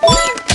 Yeah.